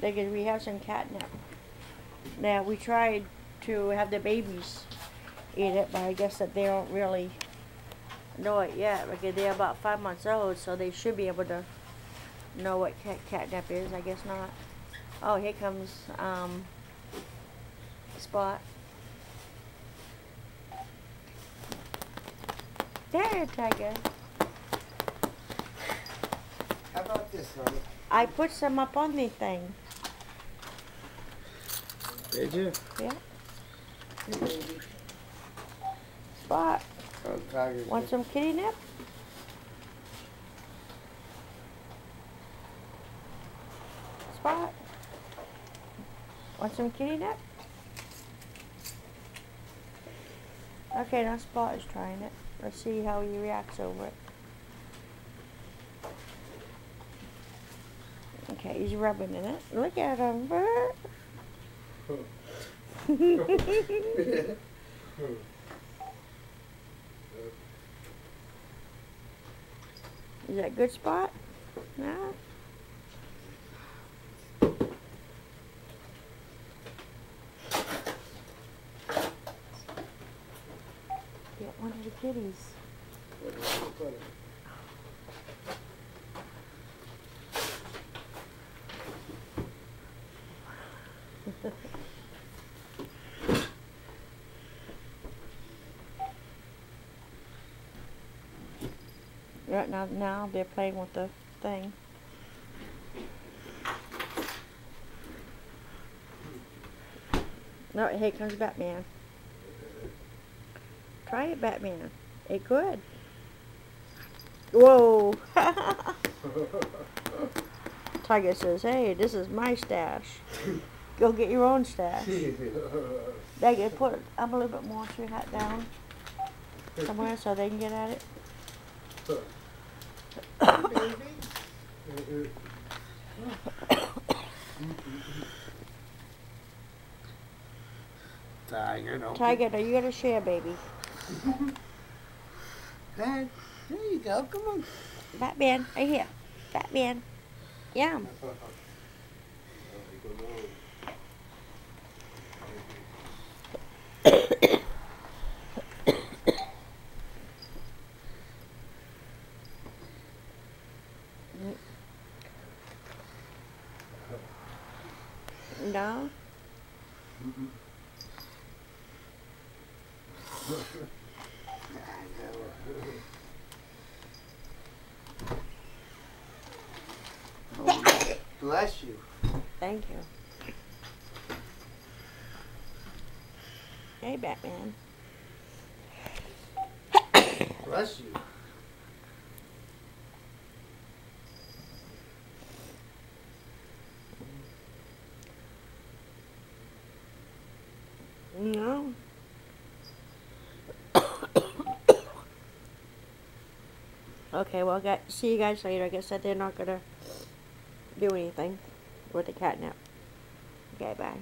Because we have some catnip. Now we tried to have the babies eat it, but I guess that they don't really know it yet because they're about five months old, so they should be able to know what cat catnip is. I guess not. Oh, here comes um, Spot. There, Tiger. How about this, honey? I put some up on the thing. Did you? Yeah. Spot. Oh, Want some kitty nip? Spot. Want some kitty nip? Okay, now Spot is trying it. Let's see how he reacts over it. Okay, he's rubbing in it. Look at him. Is that a good spot? No. Get one of the kitties. What do you put it? Right now, now they're playing with the thing. No, here comes Batman. Try it, Batman. It could. Whoa! Tiger says, "Hey, this is my stash. Go get your own stash." Megan, put up a little bit more your hat down somewhere so they can get at it. Baby? Tiger, don't. Tiger, are you gonna share, baby? Dad, there you go. Come on. Batman, right here. Batman. Yum. No? Bless you. Thank you. Hey, Batman. Bless you. No. Okay, well, got, see you guys later. I guess that they're not gonna do anything with the catnip. Okay, bye.